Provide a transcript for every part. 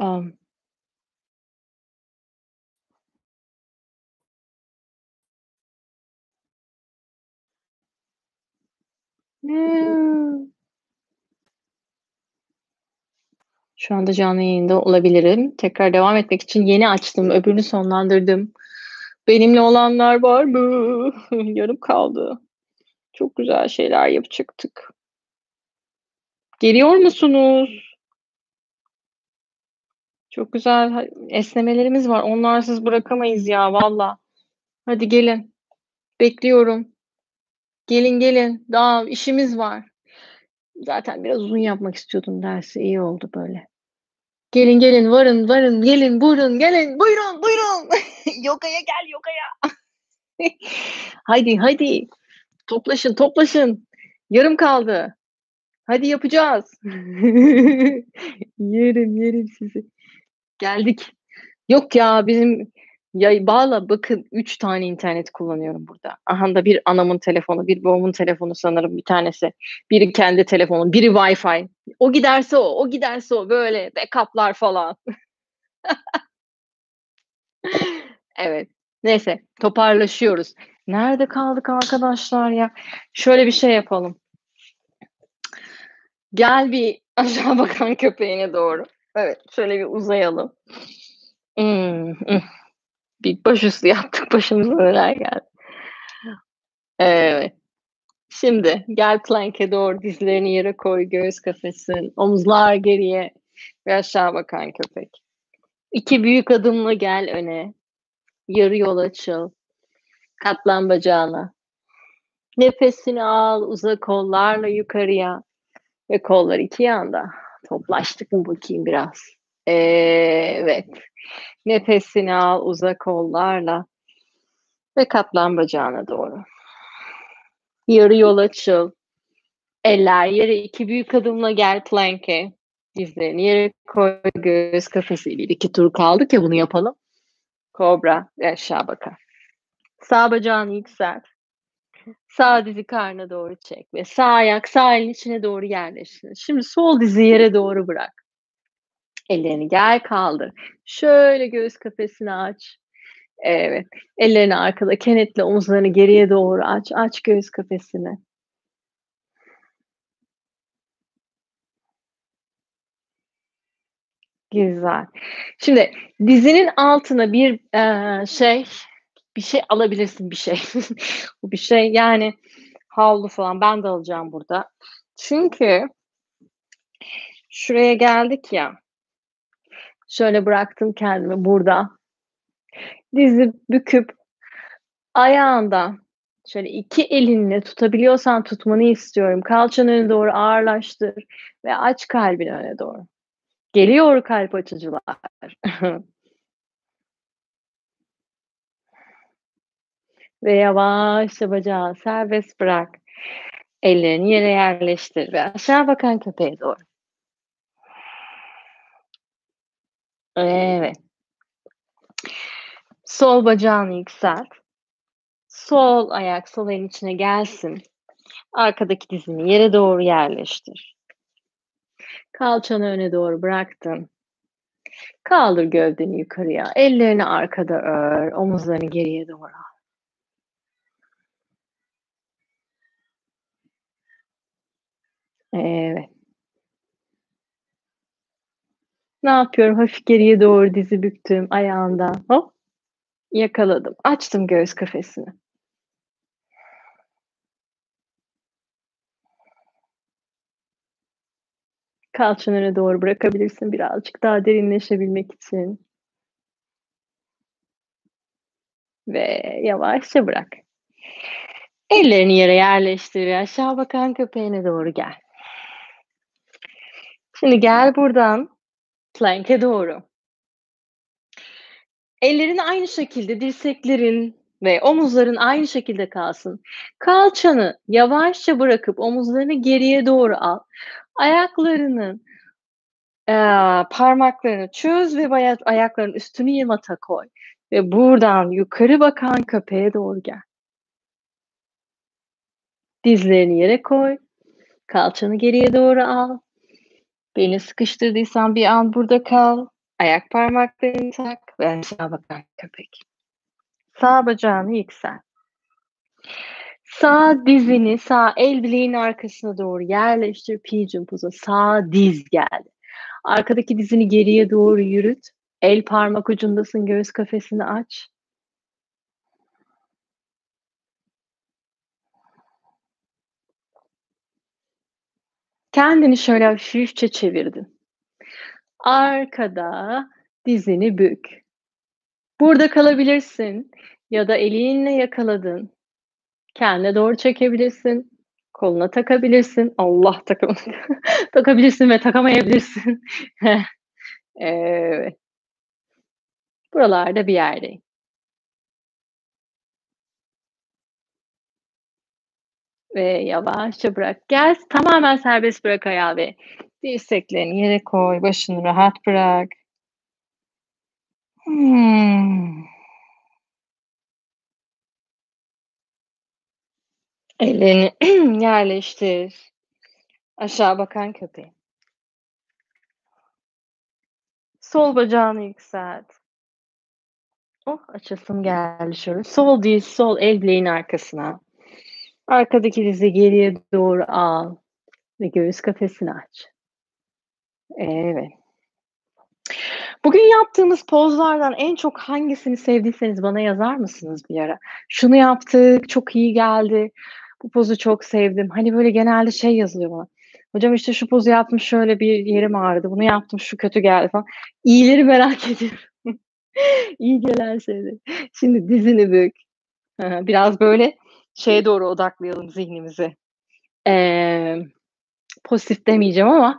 Am Şu anda canlı yayında olabilirim. Tekrar devam etmek için yeni açtım, öbürünü sonlandırdım. Benimle olanlar var mı? Yarım kaldı. Çok güzel şeyler yapacaktık. Geliyor musunuz? Çok güzel esnemelerimiz var. Onlarsız bırakamayız ya valla. Hadi gelin. Bekliyorum. Gelin, gelin. Daha işimiz var. Zaten biraz uzun yapmak istiyordum dersi. İyi oldu böyle. Gelin, gelin, varın, varın, gelin, buyurun, gelin, buyurun, buyurun. Yogaya gel, yogaya. Haydi, haydi. Toplaşın, toplaşın. Yarım kaldı. Hadi yapacağız. Yerim, yerim sizi. Geldik. Yok ya bizim ya valla bakın 3 tane internet kullanıyorum burada. Aha da bir anamın telefonu, bir babamın telefonu sanırım bir tanesi. Biri kendi telefonu, biri Wi-Fi. O giderse o, o giderse o. Böyle backup'lar falan. Evet. Neyse, toparlaşıyoruz. Nerede kaldık arkadaşlar ya? Şöyle bir şey yapalım. Gel bir aşağı bakan köpeğine doğru. Evet, şöyle bir uzayalım. Imm, ıh. Bir başüstü yaptık, başımıza neler geldi. Evet. Şimdi gel plank'e doğru dizlerini yere koy, göğüs kafesin, omuzlar geriye ve aşağı bakan köpek. 2 büyük adımla gel öne. Yarı yol açıl. Katlan bacağına. Nefesini al, uza kollarla yukarıya ve kollar 2 yanda. Toplaştık mı bakayım biraz? Evet. Nefesini al, uza kollarla ve katlan bacağına doğru. Yarı yol açıl. Eller yere 2 büyük adımla gel plank'e. Dizlerini yere koy, göğüs kafesiyle 2 tur kaldık ya bunu yapalım. Kobra aşağı bakan. Sağ bacağını yükselt. Sağ dizi karnına doğru çek ve sağ ayak sağ elin içine doğru yerleştir. Şimdi sol dizi yere doğru bırak. Ellerini gel kaldır. Şöyle göğüs kafesini aç. Evet. Ellerini arkada kenetle, omuzlarını geriye doğru aç. Aç göğüs kafesini. Güzel. Şimdi dizinin altına bir, eee, şey, bir şey alabilirsin bir şey. Bu bir şey yani havlu falan ben de alacağım burada. Çünkü şuraya geldik ya. Şöyle bıraktım kendimi burada. Dizi büküp ayağında şöyle 2 elinle tutabiliyorsan tutmanı istiyorum. Kalçanı öne doğru ağırlaştır ve aç kalbini öne doğru. Geliyor kalp açıcılar. Ve yavaşça bacağı serbest bırak. Ellerini yere yerleştir ve aşağı bakan köpeğe doğru. Evet. Sol bacağını yükselt. Sol ayak sol elin içine gelsin. Arkadaki dizini yere doğru yerleştir. Kalçanı öne doğru bıraktın. Kaldır gövdeni yukarıya. Ellerini arkada ör. Omuzlarını geriye doğru al. Evet. Ne yapıyorum? Hafif geriye doğru dizi büktüm ayağında. Hop. Yakaladım. Açtım göğüs kafesini. Kalçanı öne doğru bırakabilirsin birazcık daha derinleşebilmek için. Ve yavaşça bırak. Ellerini yere yerleştir aşağı bakan köpeğine doğru gel. Şimdi gel buradan plank'e doğru. Ellerin aynı şekilde dirseklerin ve omuzların aynı şekilde kalsın. Kalçanı yavaşça bırakıp omuzlarını geriye doğru al. Ayaklarının, eee, parmaklarını çöz ve baya ayaklarının üstünü yamata koy ve buradan yukarı bakan köpeğe doğru gel. Dizlerini yere koy. Kalçanı geriye doğru al. Belini sıkıştırdıysan bir an burada kal. Ayak parmaklarını tak ve aşağı bakan köpek. Sağ bacağını yüksel. Sağ dizini sağ el bileğin arkasına doğru yerleştir. Pigeon poza. Sağ diz geldi. Arkadaki dizini geriye doğru yürüt. El parmak ucundasın. Göğüs kafesini aç. Kendini şöyle hafifçe çevirdin. Arkada dizini bük. Burada kalabilirsin ya da elinle yakaladın. Kendine doğru çekebilirsin. Koluna takabilirsin. Allah takım takabilirsin ve takamayabilirsin. evet. Buralarda bir yerdeyim. Ve yavaşça bırak. Gel tamamen serbest bırak ayağı ve dirseklerini yere koy. Başını rahat bırak. Hmm. Ellerini yerleştir. Aşağı bakan köpeğe. Sol bacağını yükselt. Oh açasım geldi şöyle. Sol diz, sol el bileğin arkasına. Arkadaki dizi geriye doğru al ve göğüs kafesini aç. Evet. Bugün yaptığımız pozlardan en çok hangisini sevdiyseniz bana yazar mısınız bir ara? Şunu yaptık, çok iyi geldi. Bu pozu çok sevdim. Hani böyle genelde şey yazılıyor bana. Hocam işte şu pozu yaptım şöyle bir yerim ağrıdı. Bunu yaptım şu kötü geldi falan. İyileri merak ediyorum. İyi gelen şeyleri. Şimdi dizini bük. Biraz böyle şeye doğru odaklayalım zihnimizi. Ee, pozitif demeyeceğim ama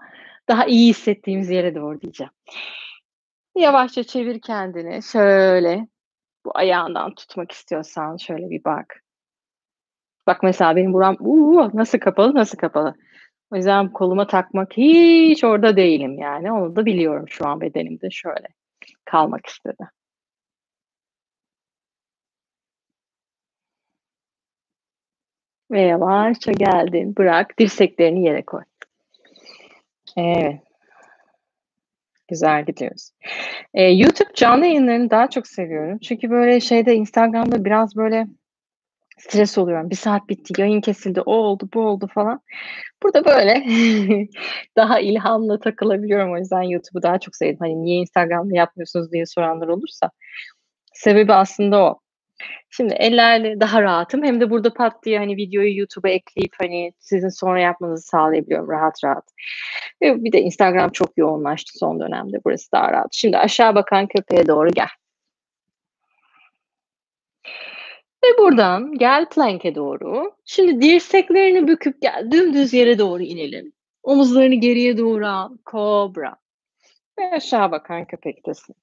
daha iyi hissettiğimiz yere doğru diyeceğim. Yavaşça çevir kendini. Şöyle bu ayağından tutmak istiyorsan şöyle bir bak. Bak mesela benim buram uu, nasıl kapalı nasıl kapalı. O yüzden koluma takmak hiç orada değilim yani. Onu da biliyorum şu an bedenimde şöyle kalmak istedi. Ve yavaşça geldin. Bırak. Dirseklerini yere koy. Evet. Güzel gidiyoruz. Eee, YouTube canlı yayınlarını daha çok seviyorum. Çünkü böyle şeyde Instagram'da biraz böyle stres oluyorum. Bir saat bitti, yayın kesildi, o oldu, bu oldu falan. Burada böyle daha ilhamla takılabiliyorum. O yüzden YouTube'u daha çok sevdim. Hani niye Instagram'da yapmıyorsunuz diye soranlar olursa. Sebebi aslında o. Şimdi ellerle daha rahatım. Hem de burada pat diye hani videoyu YouTube'a ekleyip hani sizin sonra yapmanızı sağlayabiliyorum rahat rahat. Ve bir de Instagram çok yoğunlaştı son dönemde. Burası daha rahat. Şimdi aşağı bakan köpeğe doğru gel. Ve buradan gel plank'e doğru. Şimdi dirseklerini büküp gel. Dümdüz yere doğru inelim. Omuzlarını geriye doğru al. Kobra. Ve aşağı bakan köpektesin.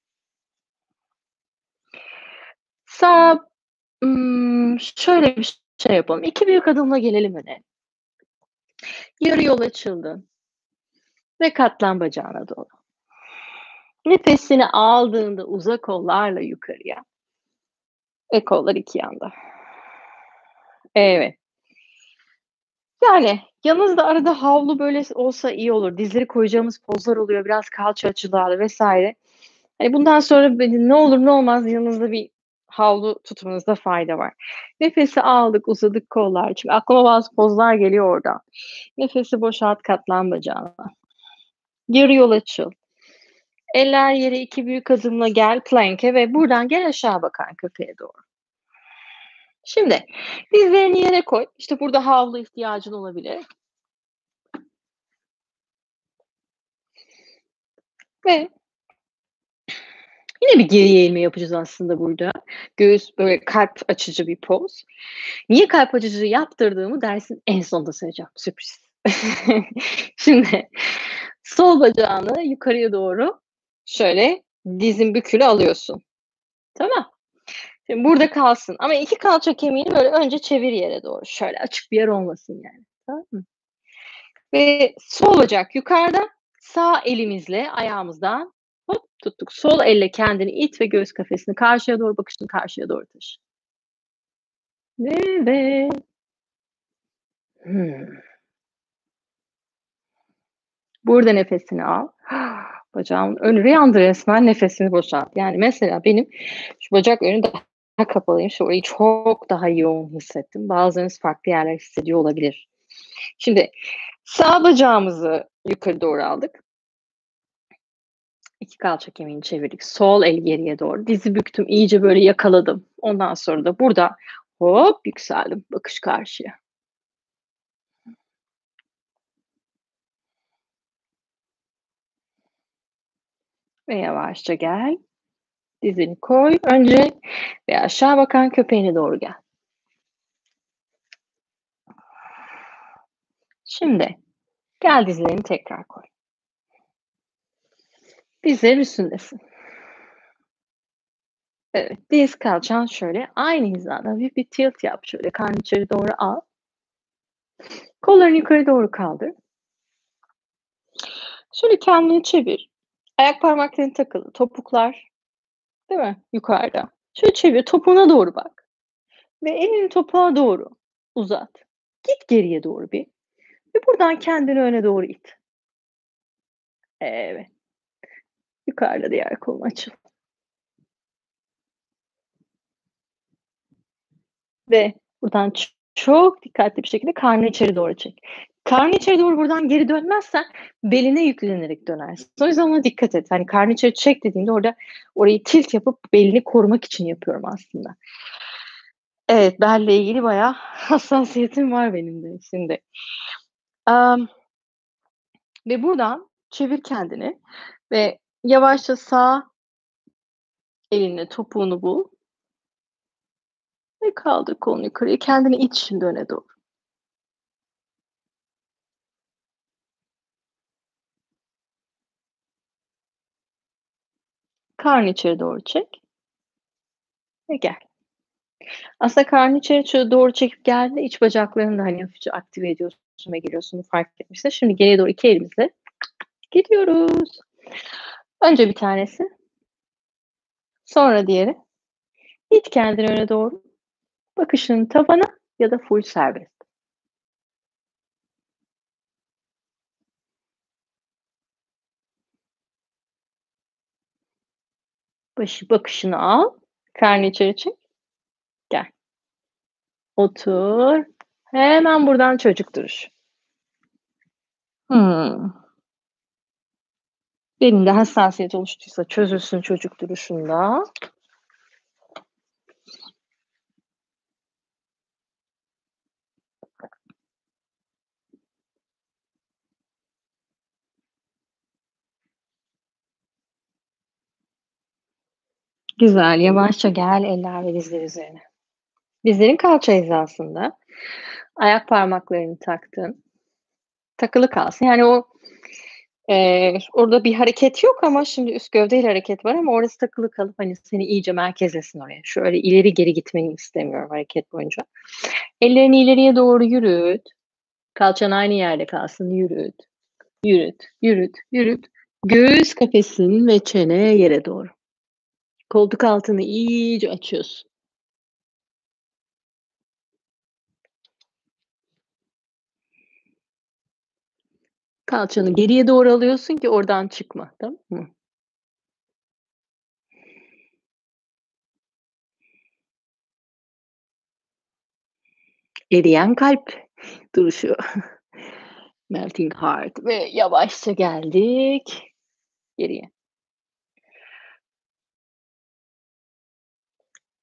Sağ şöyle bir şey yapalım. 2 büyük adımla gelelim öne. Yarı yol açıldın. Ve katlan bacağına doğru. Nefesini aldığında uzak kollarla yukarıya. Ve kollar iki yanda. Evet. Yani yanınızda arada havlu böyle olsa iyi olur. Dizleri koyacağımız pozlar oluyor. Biraz kalça açılarla vs. Hani bundan sonra ne olur ne olmaz yanınızda bir havlu tutmanızda fayda var. Nefesi aldık, uzadık kollar. Çünkü aklıma bazı pozlar geliyor oradan. Nefesi boşalt, katlan bacağına. Yarı yol açıl. Eller yere iki büyük adımla gel plank'e ve buradan gel aşağı bakan köpeğe doğru. Şimdi dizlerini yere koy. İşte burada havlu ihtiyacın olabilir. Ve yine bir geri eğilme yapacağız aslında burada. Göğüs böyle kalp açıcı bir poz. Niye kalp açıcı yaptırdığımı dersin en sonunda söyleyeceğim. Sürpriz. Şimdi sol bacağını yukarıya doğru şöyle dizin bükülü alıyorsun. Tamam. Şimdi burada kalsın ama iki kalça kemiğini böyle önce çevir yere doğru. Şöyle açık bir yer olmasın yani. Tamam mı? Ve sol bacak yukarıda. Sağ elimizle ayağımızdan hop tuttuk. Sol elle kendini it ve göğüs kafesini karşıya doğru bakışını karşıya doğru taşı. Ve Hmm. Burada nefesini al. Bacağın önü yandı resmen nefesini boşalt. Yani mesela benim şu bacak önü daha kapalıymış. Orayı çok daha yoğun hissettim. Bazılarınız farklı yerler hissediyor olabilir. Şimdi sağ bacağımızı yukarı doğru aldık. İki kalça kemiğini çevirdik. Sol el geriye doğru. Dizi büktüm. iyice böyle yakaladım. Ondan sonra da burada hop yükseldim. Bakış karşıya. Ve yavaşça gel. Dizini koy. Önce ve aşağı bakan köpeğine doğru gel. Şimdi gel dizlerini tekrar koy. Dizler üstündesin. Evet, diz kalçan şöyle aynı hizada bir, bir tilt yap şöyle karnı içeri doğru al. Kollarını yukarı doğru kaldır. Şöyle kendini çevir. Ayak parmakların takılı, topuklar değil mi? Yukarıda. Şöyle çevir, topuğuna doğru bak. Ve elini topuğa doğru uzat. Git geriye doğru bir. Ve buradan kendini öne doğru it. Evet. Yukarıda diğer kolun açıl. Ve buradan çok dikkatli bir şekilde karnı içeri doğru çek. Karnı içeri doğru buradan geri dönmezsen beline yüklenerek dönersin. O yüzden ona dikkat et. Hani karnı içeri çek dediğimde orada orayı tilt yapıp belini korumak için yapıyorum aslında. Evet, belle ilgili bayağı hassasiyetim var benim de şimdi. Um, ve buradan çevir kendini ve yavaşça sağ elinle topuğunu bul. Ve kaldır kolunu yukarıya. Kendini it şimdi öne doğru. Karnı içeri doğru çek. Ve gel. Aslında karnı içeri doğru çekip geldi. iç bacaklarını da hani hafifçe aktive ediyorsun ve geliyorsun fark etmişsin. Şimdi geriye doğru iki elimizle gidiyoruz. Önce bir tanesi. Sonra diğeri. İt kendini öne doğru. Bakışın tavana ya da full serbest. Başı bakışını al. Karnı içeri çek. Gel. Otur. Hemen buradan çocuk duruşu. Hımm. Belinde hassasiyet oluştuysa çözülsün çocuk duruşunda. Güzel, yavaşça gel eller ve dizler üzerine. Dizlerin kalça hizasında. Ayak parmaklarını taktın. Takılı kalsın. Yani o, eee, orada bir hareket yok ama şimdi üst gövdeyle hareket var ama orası takılı kalıp, hani, seni iyice merkezlesin oraya. Şöyle ileri geri gitmeni istemiyorum hareket boyunca. Ellerini ileriye doğru yürüt. Kalçan aynı yerde kalsın. Yürüt, yürüt, yürüt, yürüt. Göğüs kafesin ve çene yere doğru. Koltuk altını iyice açıyorsun. Kalçanı geriye doğru alıyorsun ki oradan çıkma, tamam mı? Eriyen kalp duruşu. Melting heart ve yavaşça geldik geriye.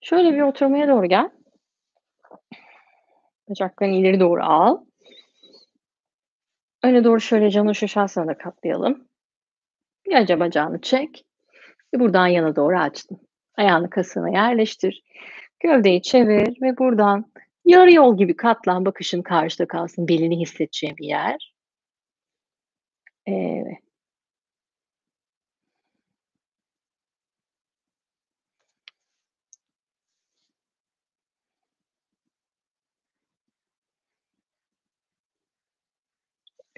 Şöyle bir oturmaya doğru gel. Bacaklarını ileri doğru al. Öne doğru şöyle Janu Shirshasana katlayalım. Önce bacağını çek ve buradan yana doğru açtın. Ayağını kasına yerleştir. Gövdeyi çevir ve buradan yarı yol gibi katlan, bakışın karşıda kalsın, belini hissedeceğin bir yer. Evet.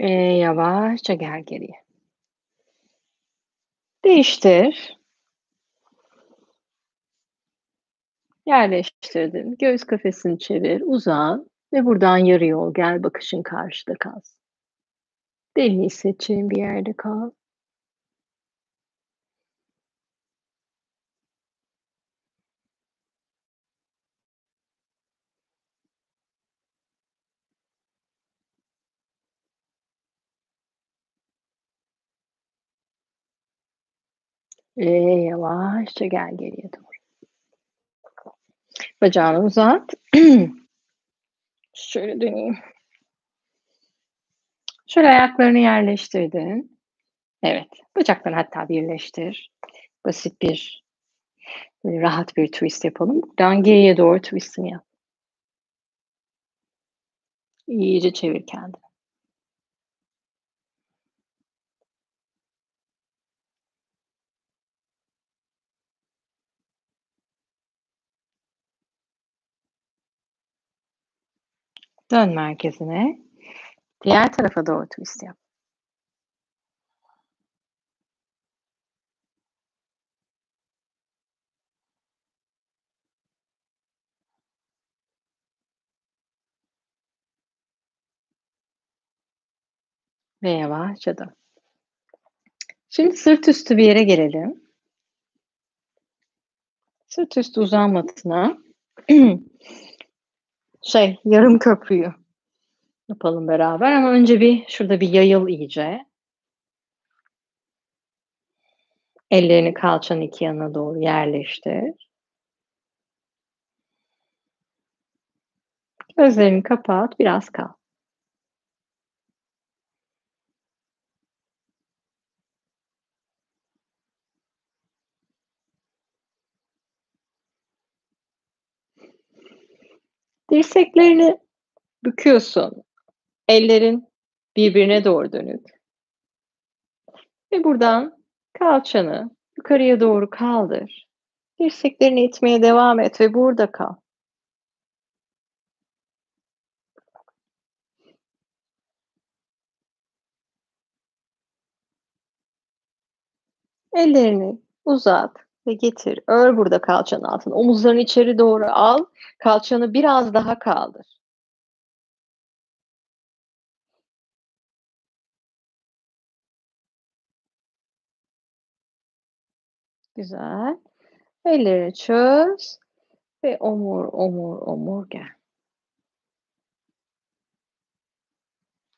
Eee, yavaşça gel geriye. Değiştir. Yerleştirdin. Göğüs kafesini çevir, uzan ve buradan yarı yol gel, bakışın karşıda kalsın. Belini hissedeceğin bir yerde kal. Ve yavaşça gel geriye doğru. Bacağını uzat. Şöyle döneyim. Şöyle ayaklarını yerleştirdin. Evet, bacaklarını hatta birleştir. Basit bir, rahat bir twist yapalım. Buradan geriye doğru twist'ini yap. İyice çevir kendini. Dön merkezine. Diğer tarafa doğru twist yap. Ve yavaşça dön. Şimdi sırt üstü bir yere gelelim. Sırt üstü uzanmasına şey yarım köprüyü yapalım beraber ama önce bir şurada bir yayıl iyice. Ellerini kalçanın iki yanına doğru yerleştir. Gözlerini kapat, biraz kal. Dirseklerini büküyorsun. Ellerin birbirine doğru dönük. Ve buradan kalçanı yukarıya doğru kaldır. Dirseklerini itmeye devam et ve burada kal. Ellerini uzat ve getir. Ör burada kalçanın altını. Omuzlarını içeri doğru al. Kalçanı biraz daha kaldır. Güzel. Ellerini çöz ve omur, omur, omur gel.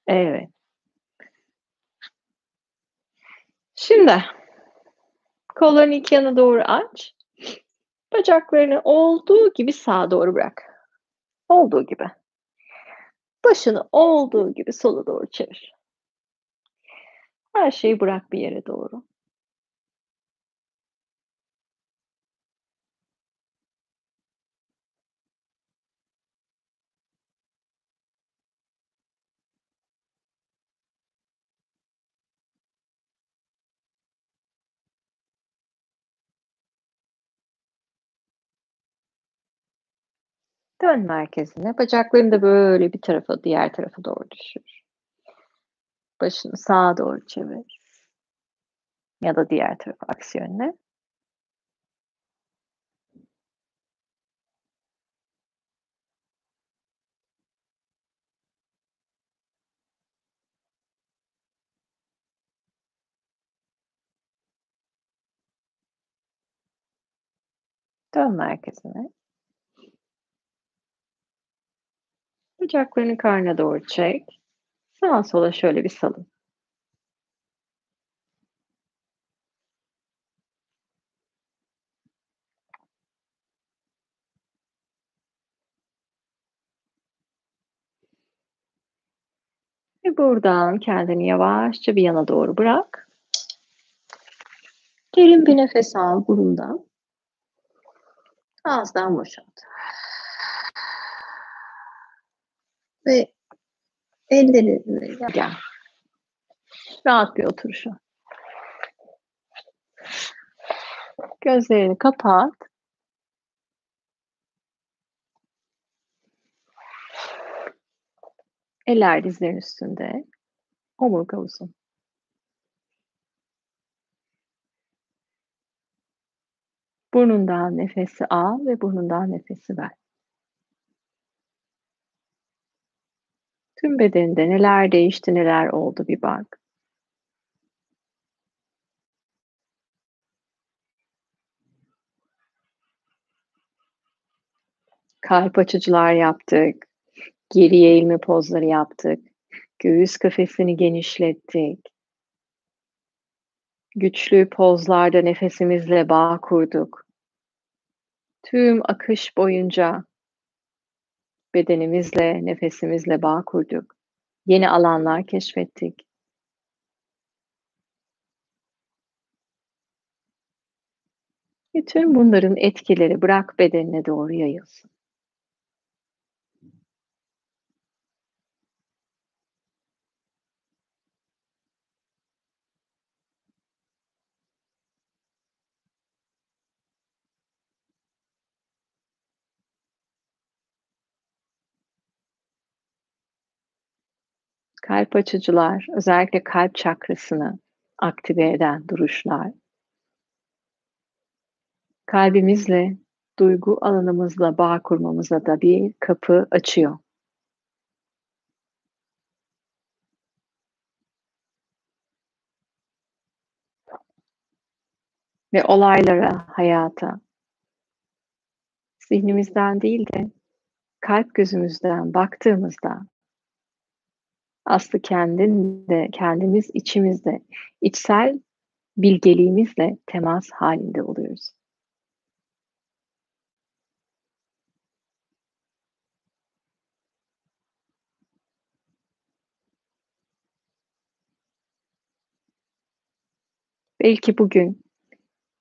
Evet. Şimdi kollarını iki yana doğru aç. Bacaklarını olduğu gibi sağa doğru bırak. Olduğu gibi. Başını olduğu gibi sola doğru çevir. Her şeyi bırak bir yere doğru. Dön merkezine. Bacaklarını da böyle bir tarafa, diğer tarafa doğru düşür. Başını sağa doğru çevir. Ya da diğer tarafa, aksi yönle. Dön merkezine. Bacaklarını karnına doğru çek. Sağa sola şöyle bir salın. Ve buradan kendini yavaşça bir yana doğru bırak. Derin bir nefes al burundan. Ağızdan boşalt. Ve ellerini gel. Rahat bir oturuşa. Gözlerini kapat. Eller dizlerin üstünde. Omurga uzun. Burnundan nefesi al ve burnundan nefesi ver. Tüm bedeninde neler değişti, neler oldu bir bak. Kalp açıcılar yaptık. Geri eğilme pozları yaptık. Göğüs kafesini genişlettik. Güçlü pozlarda nefesimizle bağ kurduk. Tüm akış boyunca bedenimizle, nefesimizle bağ kurduk. Yeni alanlar keşfettik. Bütün bunların etkileri bırak bedenine doğru yayılsın. Kalp açıcılar, özellikle kalp çakrasını aktive eden duruşlar. Kalbimizle, duygu alanımızla bağ kurmamıza da bir kapı açıyor. Ve olaylara, hayata zihnimizden değil de kalp gözümüzden baktığımızda aslında kendinde, kendimiz içimizde, içsel bilgeliğimizle temas halinde oluyoruz. Belki bugün,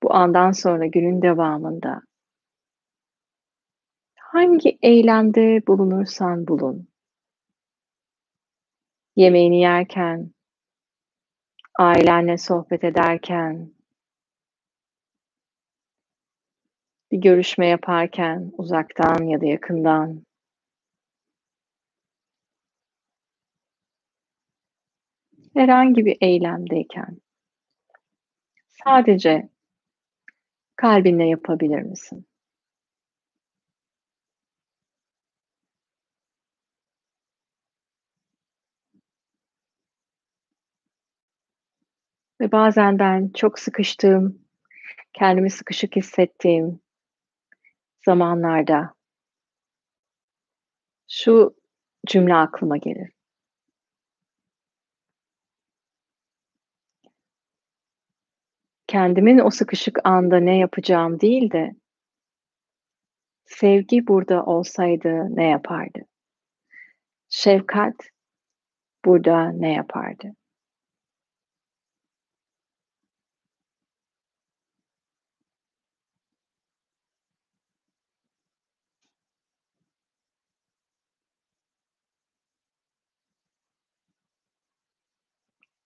bu andan sonra günün devamında hangi eylemde bulunursan bulun, yemeğini yerken, ailenle sohbet ederken, bir görüşme yaparken uzaktan ya da yakından herhangi bir eylemdeyken sadece kalbinle yapabilir misin? Ve bazen ben çok sıkıştığım, kendimi sıkışık hissettiğim zamanlarda şu cümle aklıma gelir. Kendimin o sıkışık anda ne yapacağım değil de sevgi burada olsaydı ne yapardı? Şefkat burada ne yapardı?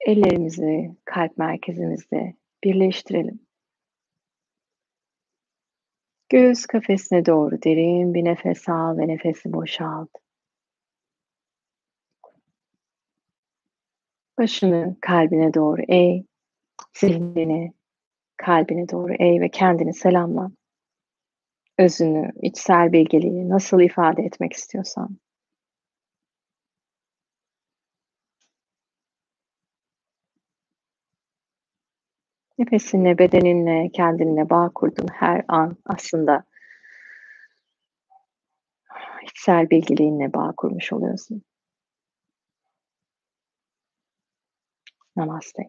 Ellerimizi kalp merkezimizde birleştirelim. Göğüs kafesine doğru derin bir nefes al ve nefesi boşalt. Başını kalbine doğru eğ, zihnini kalbine doğru eğ ve kendini selamla. Özünü, içsel bilgeliği nasıl ifade etmek istiyorsan. Nefesinle, bedeninle, kendinle bağ kurduğun her an aslında içsel bilgiliğinle bağ kurmuş oluyorsun. Namaste.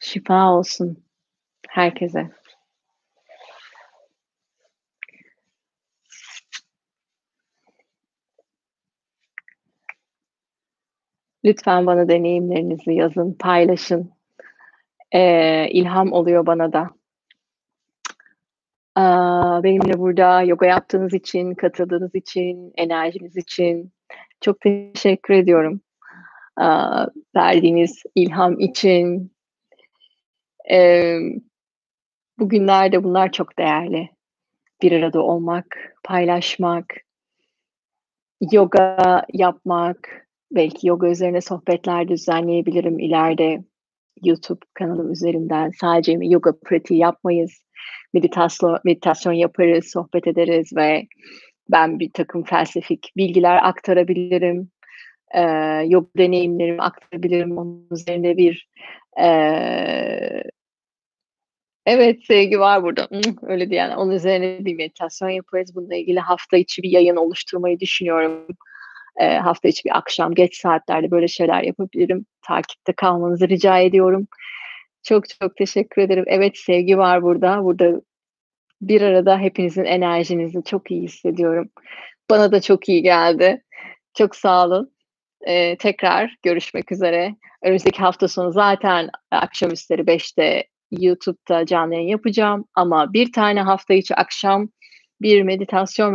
Şifa olsun herkese. Lütfen bana deneyimlerinizi yazın, paylaşın. Eee, ilham oluyor bana da. Aaa, benimle burada yoga yaptığınız için, katıldığınız için, enerjiniz için çok teşekkür ediyorum. Aaa, verdiğiniz ilham için. Emm, bugünlerde bunlar çok değerli. Bir arada olmak, paylaşmak, yoga yapmak, belki yoga üzerine sohbetler düzenleyebilirim ileride. YouTube kanalım üzerinden sadece yoga pratiği yapmayız. Meditasyon meditasyon yaparız, sohbet ederiz ve ben birtakım felsefik bilgiler aktarabilirim. Eee, yoga deneyimlerimi aktarabilirim. Onun üzerine bir, eee Evet, sevgi var burada. Öyle diyen. Onun üzerine bir meditasyon yaparız. Bununla ilgili hafta içi bir yayın oluşturmayı düşünüyorum. E, hafta içi bir akşam geç saatlerde böyle şeyler yapabilirim. Takipte kalmanızı rica ediyorum. Çok çok teşekkür ederim. Evet sevgi var burada. Burada bir arada hepinizin enerjinizi çok iyi hissediyorum. Bana da çok iyi geldi. Çok sağ olun. Ee, tekrar görüşmek üzere. Önümüzdeki hafta sonu zaten akşamüstleri 5'te YouTube'da canlı yayın yapacağım. Ama bir tane hafta içi akşam bir meditasyon